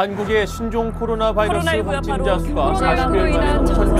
한국의 신종 코로나 바이러스 확진자 수가 40일 만에 3천 명.